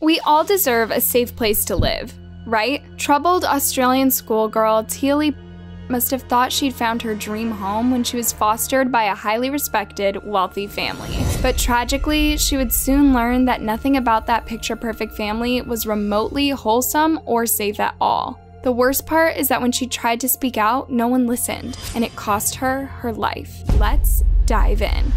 We all deserve a safe place to live, right? Troubled Australian schoolgirl Tiahleigh must have thought she'd found her dream home when she was fostered by a highly respected, wealthy family. But tragically, she would soon learn that nothing about that picture perfect family was remotely wholesome or safe at all. The worst part is that when she tried to speak out, no one listened, and it cost her her life. Let's dive in.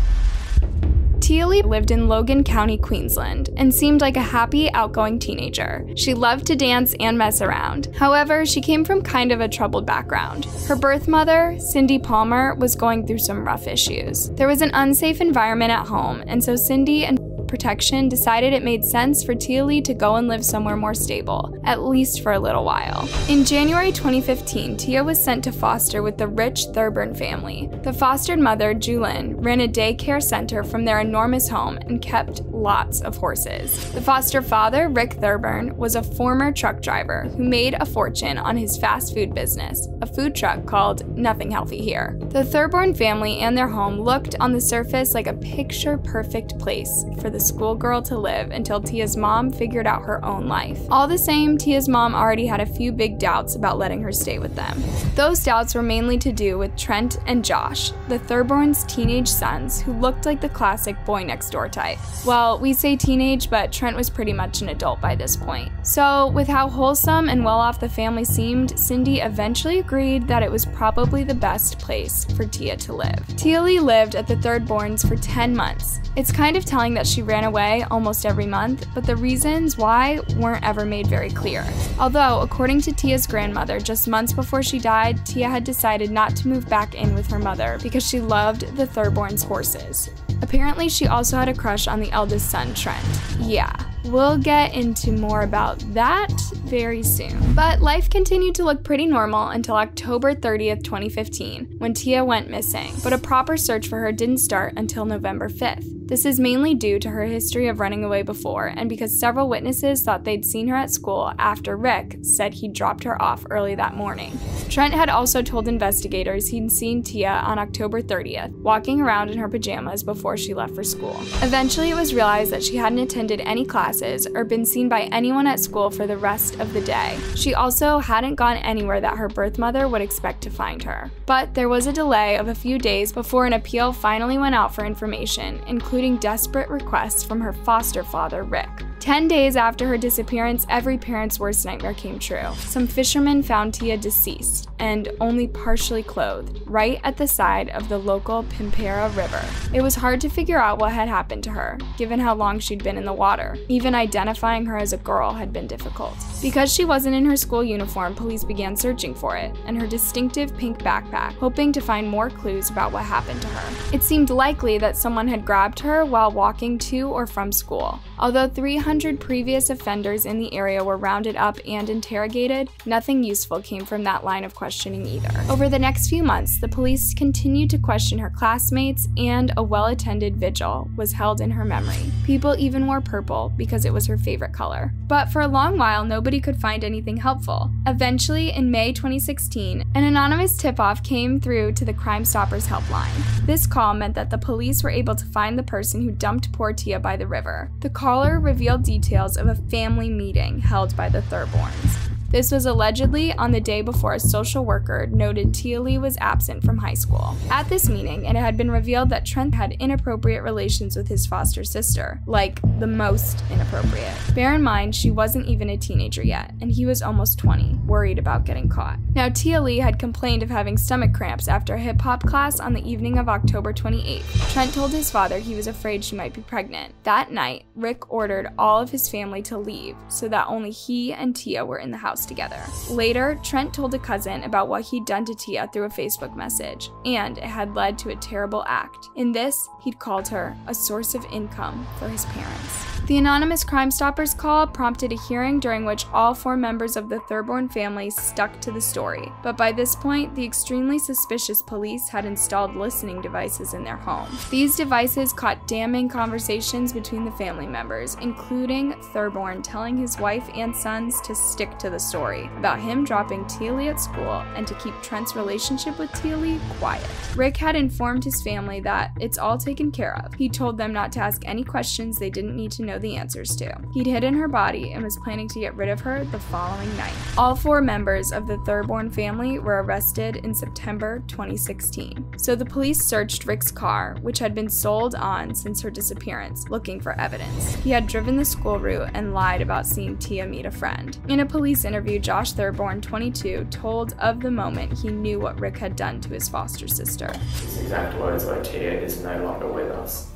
Tia lived in Logan County, Queensland, and seemed like a happy, outgoing teenager. She loved to dance and mess around. However, she came from kind of a troubled background. Her birth mother, Cindy Palmer, was going through some rough issues. There was an unsafe environment at home, and so Cindy and protection decided it made sense for Tiahleigh to go and live somewhere more stable, at least for a little while. In January 2015, Tia was sent to foster with the rich Thorburn family. The fostered mother, Julene, ran a daycare center from their enormous home and kept lots of horses. The foster father, Rick Thorburn, was a former truck driver who made a fortune on his fast food business, a food truck called Nothing Healthy Here. The Thorburn family and their home looked on the surface like a picture perfect place for the schoolgirl to live until Tia's mom figured out her own life. All the same, Tia's mom already had a few big doubts about letting her stay with them. Those doubts were mainly to do with Trent and Josh, the Thorburns' teenage sons who looked like the classic boy next door type. Well, we say teenage, but Trent was pretty much an adult by this point. So, with how wholesome and well off the family seemed, Cindy eventually agreed that it was probably the best place for Tia to live. Tiahleigh lived at the Thorburns for 10 months. It's kind of telling that she ran away almost every month, but the reasons why weren't ever made very clear. Although, according to Tia's grandmother, just months before she died, Tia had decided not to move back in with her mother because she loved the Thorburns' horses. Apparently, she also had a crush on the eldest son, Trent. Yeah, We'll get into more about that very soon. But life continued to look pretty normal until October 30th, 2015, when Tia went missing. But a proper search for her didn't start until November 5th. This is mainly due to her history of running away before, and because several witnesses thought they'd seen her at school after Rick said he dropped her off early that morning. Trent had also told investigators he'd seen Tia on October 30th, walking around in her pajamas before she left for school. Eventually, it was realized that she hadn't attended any classes or been seen by anyone at school for the rest of the day. She also hadn't gone anywhere that her birth mother would expect to find her. But there was a delay of a few days before an appeal finally went out for information, including including desperate requests from her foster father, Rick. Ten days after her disappearance, every parent's worst nightmare came true. Some fishermen found Tia deceased and only partially clothed, right at the side of the local Pimpama River. It was hard to figure out what had happened to her, given how long she'd been in the water. Even identifying her as a girl had been difficult. Because she wasn't in her school uniform, police began searching for it, and her distinctive pink backpack, hoping to find more clues about what happened to her. It seemed likely that someone had grabbed her while walking to or from school. Although 300 previous offenders in the area were rounded up and interrogated, nothing useful came from that line of questioning either. Over the next few months, the police continued to question her classmates, and a well attended vigil was held in her memory. People even wore purple because it was her favorite color. But for a long while, nobody could find anything helpful. Eventually, in May 2016, an anonymous tip off came through to the Crime Stoppers helpline. This call meant that the police were able to find the person who dumped poor Tia by the river. The caller revealed details of a family meeting held by the Thorburns. This was allegedly on the day before a social worker noted Tiahleigh was absent from high school. At this meeting, it had been revealed that Trent had inappropriate relations with his foster sister, like the most inappropriate. Bear in mind, she wasn't even a teenager yet, and he was almost 20, worried about getting caught. Now, Tiahleigh had complained of having stomach cramps after a hip hop class on the evening of October 28th. Trent told his father he was afraid she might be pregnant. That night, Rick ordered all of his family to leave so that only he and Tia were in the house house together. Later, Trent told a cousin about what he'd done to Tia through a Facebook message, and it had led to a terrible act. In this, he'd called her a source of income for his parents. The anonymous Crime Stoppers call prompted a hearing during which all four members of the Thorburn family stuck to the story, but by this point, the extremely suspicious police had installed listening devices in their home. These devices caught damning conversations between the family members, including Thorburn telling his wife and sons to stick to the story about him dropping Tia at school and to keep Trent's relationship with Tia quiet. Rick had informed his family that it's all taken care of. He told them not to ask any questions they didn't need to know the answers to. He'd hidden her body and was planning to get rid of her the following night. All four members of the Thorburn family were arrested in September 2016. So the police searched Rick's car, which had been sold on since her disappearance, looking for evidence. He had driven the school route and lied about seeing Tia meet a friend. In a police interview, Josh Thorburn, 22, told of the moment he knew what Rick had done to his foster sister. His exact words were, Tia is no longer with us.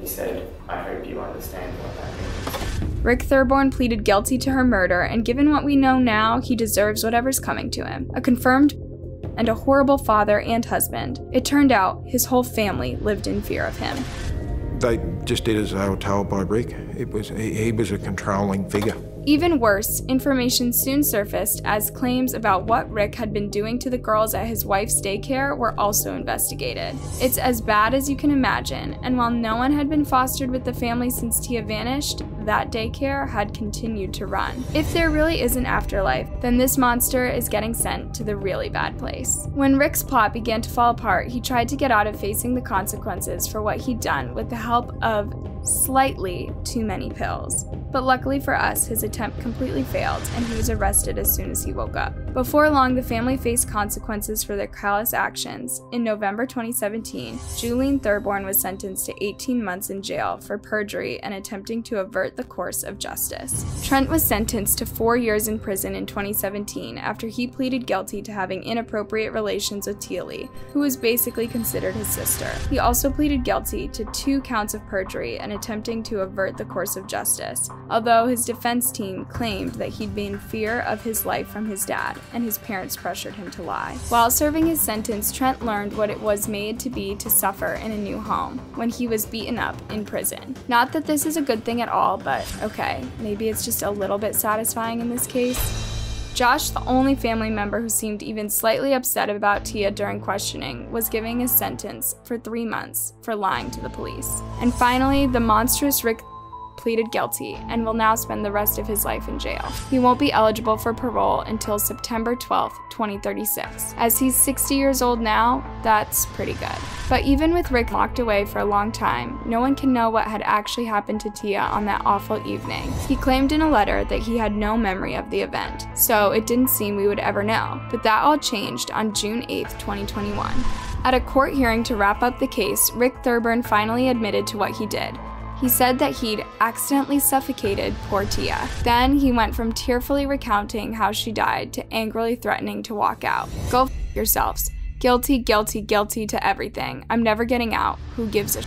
He said, I hope you understand what that means. Rick Thorburn pleaded guilty to her murder, and given what we know now, he deserves whatever's coming to him. A confirmed and a horrible father and husband. It turned out his whole family lived in fear of him. They just did as they were told by Rick. It was he, he was a controlling figure. Even worse, information soon surfaced as claims about what Rick had been doing to the girls at his wife's daycare were also investigated. It's as bad as you can imagine, and while no one had been fostered with the family since Tia vanished, that daycare had continued to run. If there really is an afterlife, then this monster is getting sent to the really bad place. When Rick's plot began to fall apart, he tried to get out of facing the consequences for what he'd done with the help of slightly too many pills. But luckily for us, his attempt completely failed and he was arrested as soon as he woke up. Before long, the family faced consequences for their callous actions. In November 2017, Julene Thorburn was sentenced to 18 months in jail for perjury and attempting to avert the course of justice. Trent was sentenced to four years in prison in 2017 after he pleaded guilty to having inappropriate relations with Tia who was basically considered his sister. He also pleaded guilty to two counts of perjury and attempting to avert the course of justice, although his defense team claimed that he'd been in fear of his life from his dad and his parents pressured him to lie. While serving his sentence, Trent learned what it was made to be to suffer in a new home when he was beaten up in prison. Not that this is a good thing at all, but okay, maybe it's just a little bit satisfying in this case. Josh, the only family member who seemed even slightly upset about Tia during questioning, was giving a sentence for three months for lying to the police. And finally, the monstrous Rick pleaded guilty and will now spend the rest of his life in jail. He won't be eligible for parole until September 12, 2036. As he's 60 years old now, that's pretty good. But even with Rick locked away for a long time, no one can know what had actually happened to Tia on that awful evening. He claimed in a letter that he had no memory of the event, so it didn't seem we would ever know. But that all changed on June 8, 2021. At a court hearing to wrap up the case, Rick Thorburn finally admitted to what he did. He said that he'd accidentally suffocated poor Tia. Then he went from tearfully recounting how she died to angrily threatening to walk out. Go f yourselves. Guilty, guilty, guilty to everything. I'm never getting out. Who gives a sh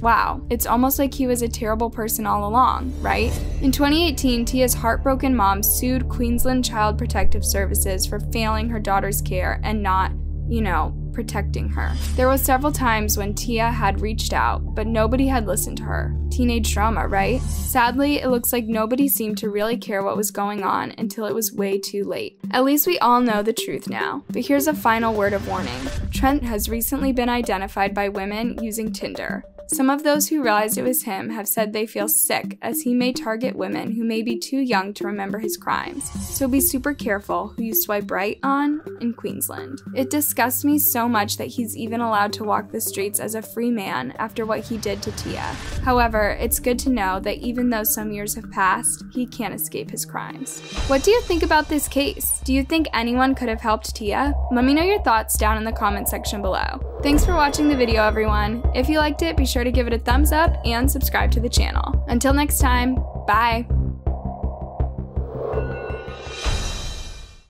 Wow, it's almost like he was a terrible person all along, right? In 2018, Tia's heartbroken mom sued Queensland Child Protective Services for failing her daughter's care and not, you know, protecting her. There was several times when Tia had reached out, but nobody had listened to her. Teenage drama, right? Sadly, it looks like nobody seemed to really care what was going on until it was way too late. At least we all know the truth now. But here's a final word of warning. Trent has recently been identified by women using Tinder. Some of those who realized it was him have said they feel sick as he may target women who may be too young to remember his crimes. So be super careful who you swipe right on in Queensland. It disgusts me so much that he's even allowed to walk the streets as a free man after what he did to Tia. However, it's good to know that even though some years have passed, he can't escape his crimes. What do you think about this case? Do you think anyone could have helped Tia? Let me know your thoughts down in the comment section below. Thanks for watching the video, everyone. If you liked it, be sure to give it a thumbs up and subscribe to the channel. Until next time, bye!